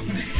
love me.